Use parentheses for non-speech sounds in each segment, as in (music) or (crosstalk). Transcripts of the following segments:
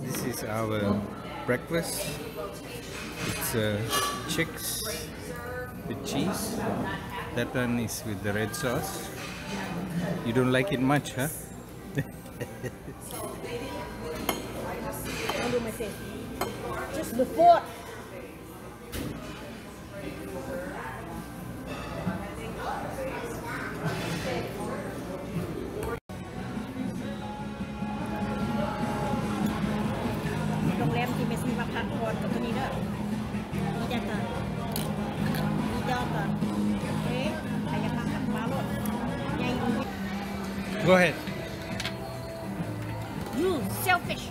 This is our breakfast. It's uh, chicks with cheese. That one is with the red sauce. You don't like it much, huh? Just before. Go ahead. You selfish.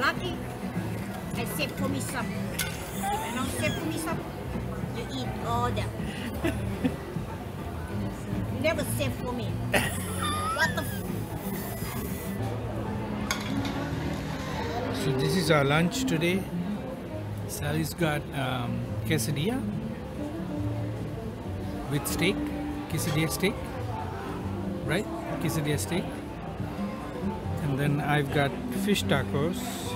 Lucky. I save for me some. If I don't save for me some, you eat all that. you never save for me. what the? F- So this is our lunch today. Sally's got um, quesadilla with steak, quesadilla steak, right? Quesadilla steak. And then I've got fish tacos.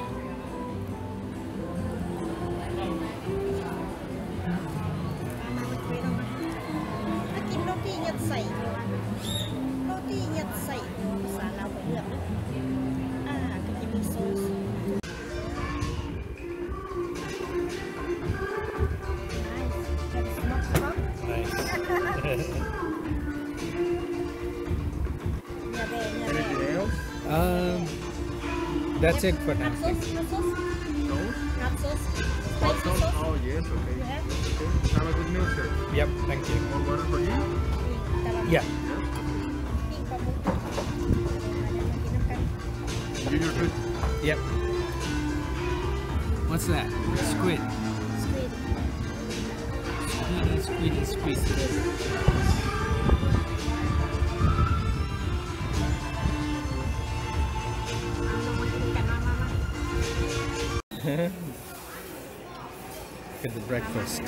That's it for now. Oh, yes, okay. Okay. Have a good meal, sir. Yep, thank you. More water for you? Yeah. yeah. Yep. What's that? Squid. Squid. Squiddy, squiddy, squid. at the breakfast.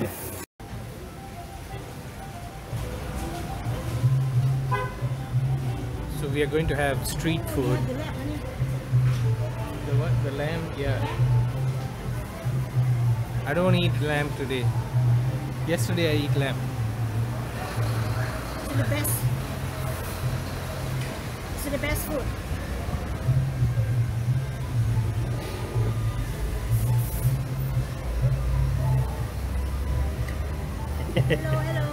Yeah. (laughs) So we are going to have street food. The what? The lamb? Yeah. I don't eat lamb today. Yesterday I eat lamb. the best the best food Hello, hello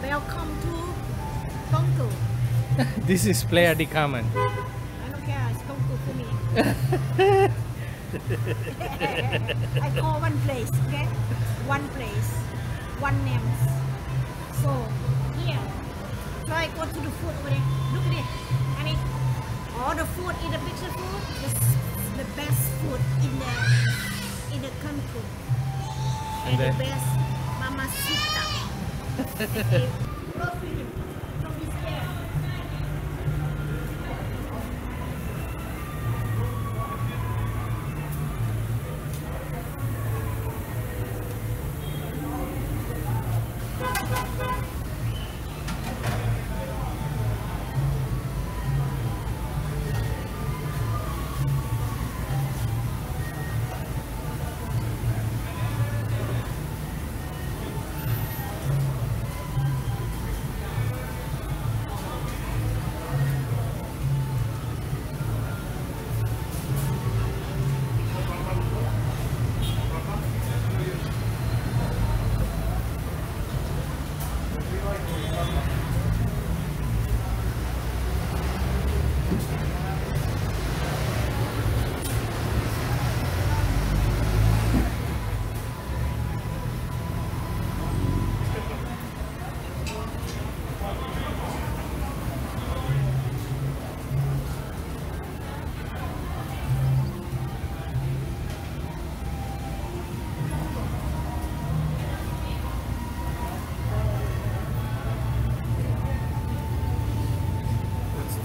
Welcome to Tongku (laughs) This is Playa di Carmen. I don't care, it's Tongku for me (laughs) (laughs) I call one place, okay? One place, one name. So here, try go to the food over there. Look at it, honey. All the food in the picture food is the best food in the in the country. And And, the best mamacita. (laughs)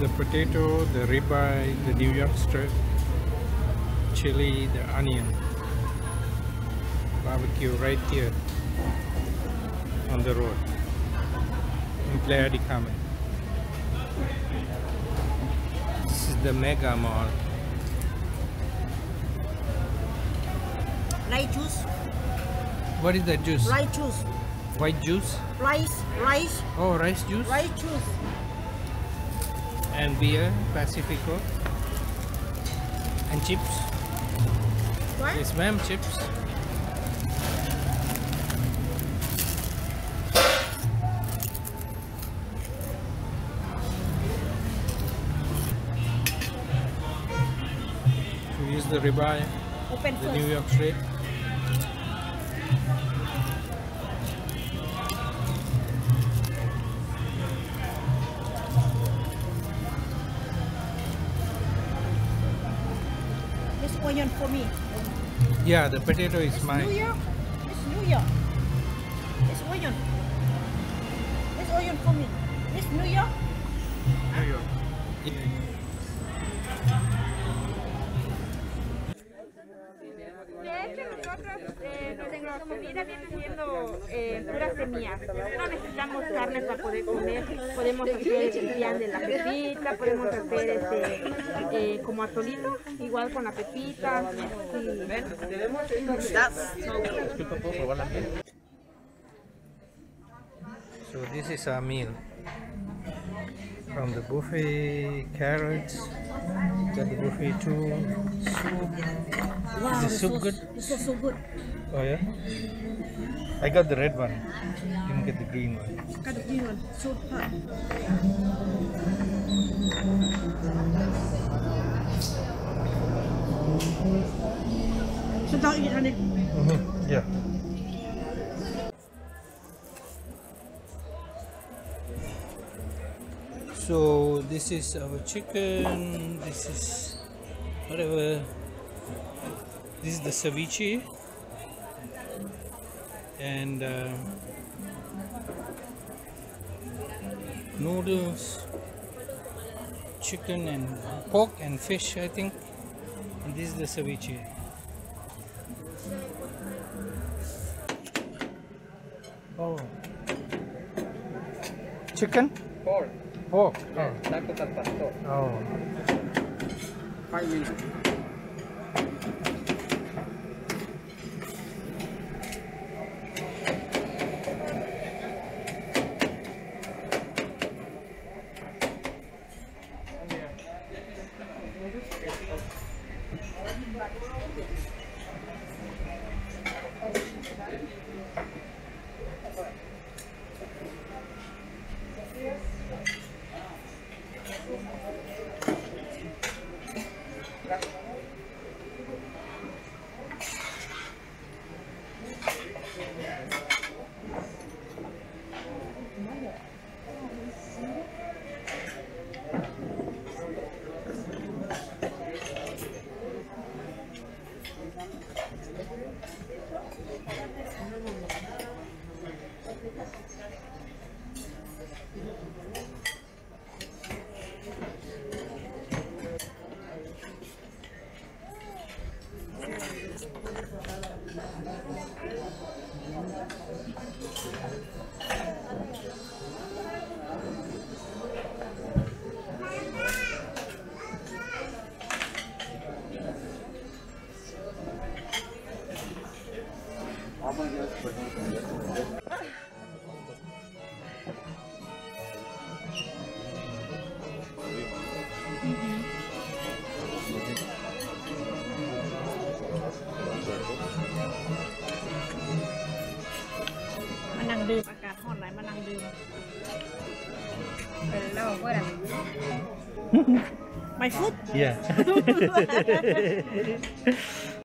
the potato, the ribeye, the New York strip, chili, the onion. Barbecue right here. on the road in Playa di Carmen. This is the mega mall. Rice juice. What is that juice? Rice juice. White juice? Rice. Rice. Oh, rice juice? Rice juice. And beer, Pacifico. And chips. What? Yes, ma'am, chips. So here's the ribeye, Open the New. York straight. Onion for me. Yeah, the potato is It's New mine. York. It's New York. It's onion. It's onion for me. It's New York. New York. It, De nuestra comida viene siendo eh, puras semillas. No necesitamos carne para poder comer. Podemos hacer el pian de la pepita, podemos hacer este eh, como atolito, igual con la pepita. y- so this is our meal. From the buffet, carrots, got the buffet too. Wow, Is the soup was- good? This was so good. Oh yeah? I got the red one. Didn't get the green one. Got the green one. So hot. Sit down, eat, honey. Mm-hmm. Yeah. So this is our chicken. This is whatever. This is the ceviche, and uh, noodles, chicken and pork and fish. I think, and this is the ceviche. Oh. Chicken? Pork. おうん、亡くった人。Pero fuera. (laughs) My food Yeah. (laughs)